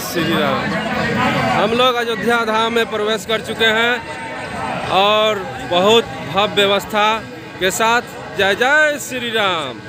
श्री राम हम लोग अयोध्या धाम में प्रवेश कर चुके हैं और बहुत भव्य व्यवस्था के साथ। जय जय श्री राम।